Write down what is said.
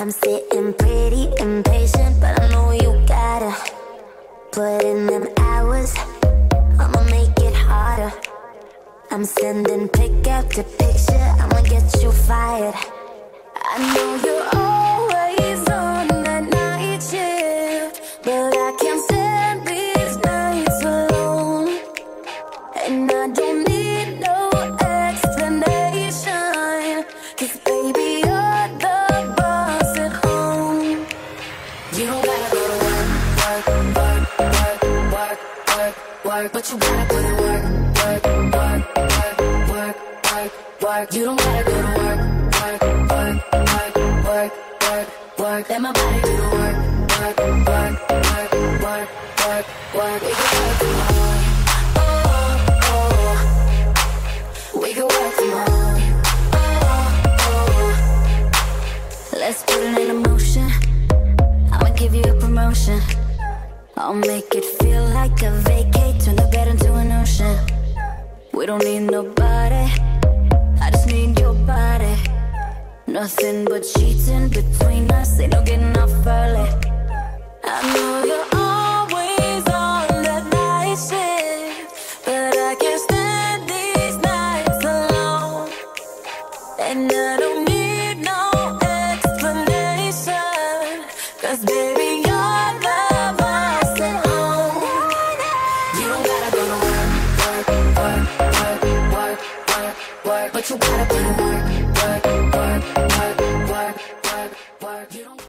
I'm sitting pretty impatient, but I know you gotta put in them hours. I'ma make it harder. I'm sending pick up to picture, I'ma get you fired. I know you're always on that night shift, but You don't gotta go to work, work, work, work, work, work, work, but you gotta put in work, work, work, work, work, work, work. You don't gotta go to work, work, work, work, work, work, work. Let my body do the work, work, work, work, work, work, work. We can work give you a promotion. I'll make it feel like a vacate, turn the bed into an ocean. We don't need nobody, I just need your body. Nothing but cheating between us, ain't no getting off early. I know you're always on that night shift, but I can't stand these nights alone. And I don't But you gotta put work,